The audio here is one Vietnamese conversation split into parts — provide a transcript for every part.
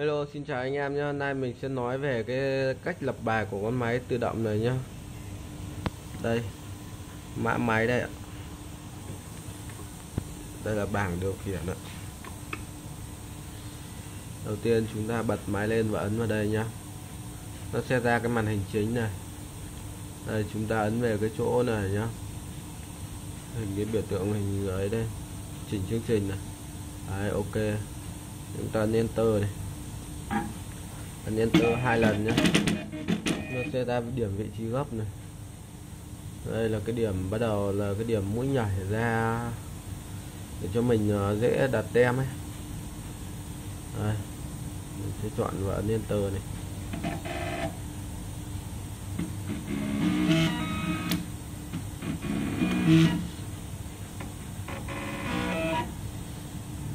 Hello, xin chào anh em nhé. Hôm nay mình sẽ nói về cái cách lập bài của con máy tự động này nhá Đây, Mã máy đây ạ. Đây là bảng điều khiển ạ. Đầu tiên chúng ta bật máy lên và ấn vào đây nhá Nó sẽ ra cái màn hình chính này. Đây, chúng ta ấn về cái chỗ này nhá Hình cái biểu tượng hình dưới đây. Chỉnh chương trình này. Đấy, ok. Chúng ta enter này ấn enter hai lần nhé nó sẽ ra điểm vị trí gấp này. Đây là cái điểm bắt đầu là cái điểm mũi nhảy ra để cho mình ờ, dễ đặt tem ấy. Đây mình sẽ chọn và ấn enter này.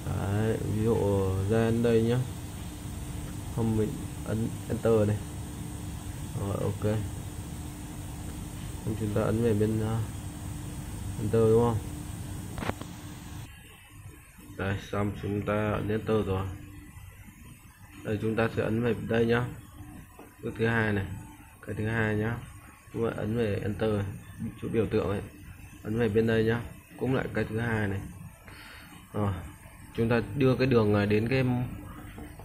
Đấy, ví dụ ra đến đây nhé không mình ấn enter này rồi ok. Chúng ta ấn về bên à, uh, enter đúng không? Đây xong chúng ta ấn enter rồi. Đây chúng ta sẽ ấn về đây nhá. Cái thứ hai này. Cái thứ hai nhá. Chúng ta ấn về enter chỗ biểu tượng ấy. Ấn về bên đây nhá. Cũng lại cái thứ hai này. Rồi chúng ta đưa cái đường này đến cái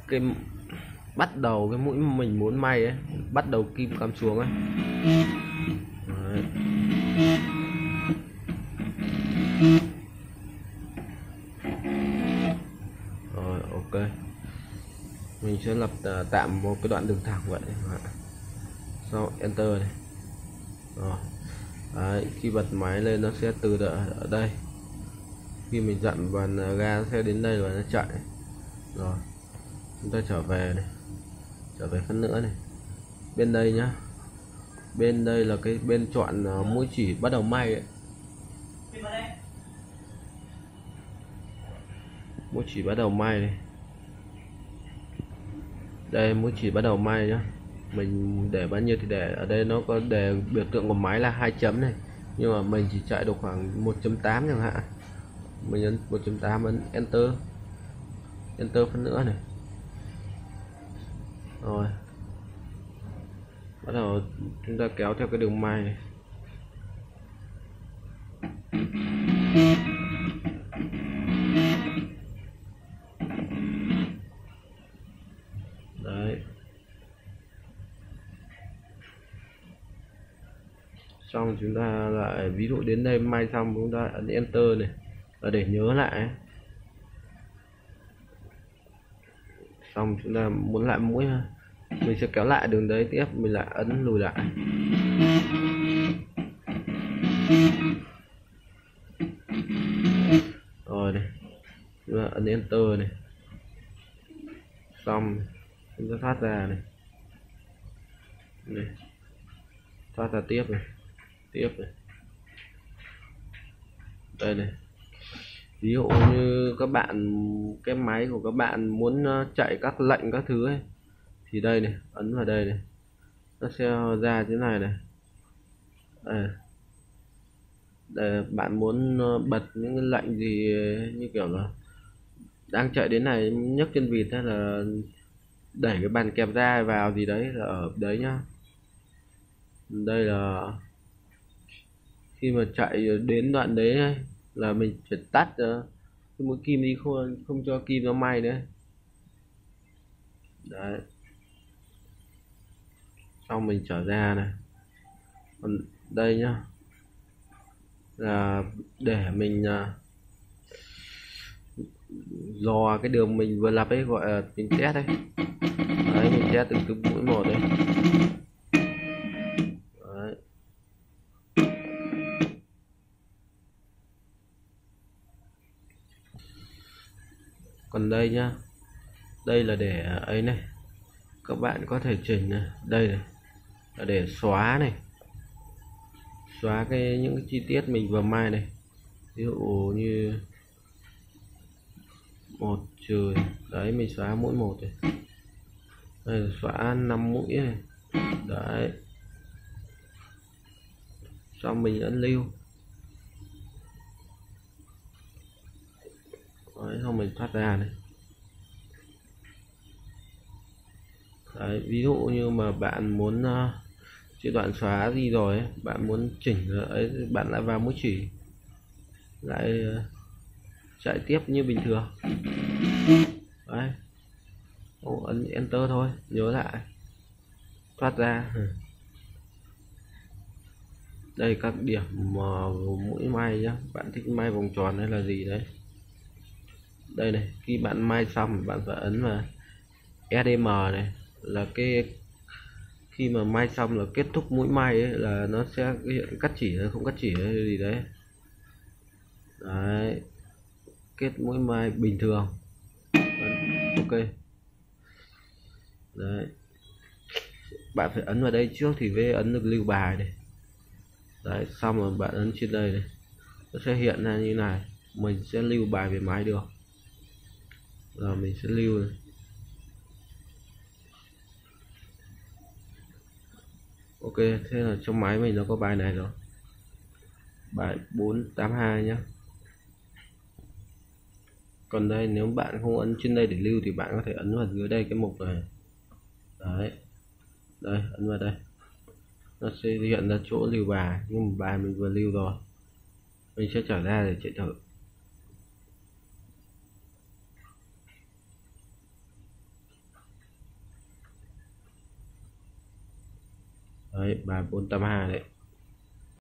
cái bắt đầu cái mũi mình muốn may ấy bắt đầu kim cắm xuống ấy. Đấy. rồi ok. Mình sẽ lập ờ, tạm một cái đoạn đường thẳng vậy. Sau enter này. Rồi. Đấy, khi bật máy lên nó sẽ từ ở đây. Khi mình dặn bàn ờ, ga sẽ đến đây và nó chạy. Rồi chúng ta trở về này trở về phân nữa này. Bên đây nhá. Bên đây là cái bên chọn à, mũi chỉ bắt đầu may ấy. mũi chỉ bắt đầu may này. Đây, mũi chỉ bắt đầu may nhá. Mình để bao nhiêu thì để, ở đây nó có đề biểu tượng của máy là hai chấm này. Nhưng mà mình chỉ chạy được khoảng 1.8 chẳng hạn. Mình ấn 1.8 ấn enter. Enter phân nữa này rồi. Bắt đầu chúng ta kéo theo cái đường may này. Đấy. Xong chúng ta lại, ví dụ đến đây, may xong chúng ta ấn enter này. Là để nhớ lại xong chúng ta muốn lại mũi ha, mình sẽ kéo lại đường đấy tiếp mình lại ấn lùi lại. Rồi này chúng ta ấn enter này. Xong chúng ta thoát ra này. Này thoát ra tiếp này tiếp này. Đây này ví dụ như các bạn cái máy của các bạn muốn ờ, chạy các lệnh các thứ ấy thì đây này ấn vào đây này. Nó sẽ ra thế này này. À, để bạn muốn ờ, bật những cái lệnh gì như kiểu là đang chạy đến này nhấc chân vịt hay là đẩy cái bàn kẹp ra vào gì đấy là ở đấy nhá. Đây là khi mà chạy đến đoạn đấy là mình phải tắt ờ, cái mũi kim đi, không không cho kim nó may nữa. Đấy. Xong mình trở ra này. Còn đây nhá. Là để mình ờ, dò cái đường mình vừa lập ấy, gọi là mình test đấy đấy, mình test từng từng mũi một đấy còn đây nhá. Đây là để à, ấy này. Các bạn có thể chỉnh này. Đây này. Là để xóa này. Xóa cái, những cái chi tiết mình vừa mai này. Ví dụ như một trừ đấy, mình xóa mỗi một này. Đây là xóa 5 mũi này. Đấy. Xong mình ấn lưu. Đấy xong mình thoát ra này. Đấy, ví dụ như mà bạn muốn ờ, uh, chế đoạn xóa gì rồi ấy, bạn muốn chỉnh ấy bạn lại vào mũi chỉ. Lại uh, chạy tiếp như bình thường. Đấy. Ô, ấn enter thôi nhớ lại. Thoát ra. Ừ. Đây các điểm mà mũi may nhá. Bạn thích may vòng tròn hay là gì đấy? Đây này khi bạn may xong bạn phải ấn vào EDM này là cái khi mà may xong là kết thúc mũi may ấy, là nó sẽ hiện cắt chỉ hay không cắt chỉ hay gì đấy. Đấy kết mũi may bình thường. Ok. Đấy. Bạn phải ấn vào đây trước thì mới ấn được lưu bài này. Đấy xong rồi bạn ấn trên đây này nó sẽ hiện ra như này. Mình sẽ lưu bài về máy được rồi mình sẽ lưu này. ok, thế là trong máy mình nó có bài này rồi. Bài 482 nhé còn đây, nếu bạn không ấn trên đây để lưu thì bạn có thể ấn vào dưới đây cái mục này. Đấy. Đây, ấn vào đây. Nó sẽ hiện ra chỗ lưu bài, nhưng mà bài mình vừa lưu rồi. Mình sẽ trở ra để chạy thử. Đấy bài 482 đấy.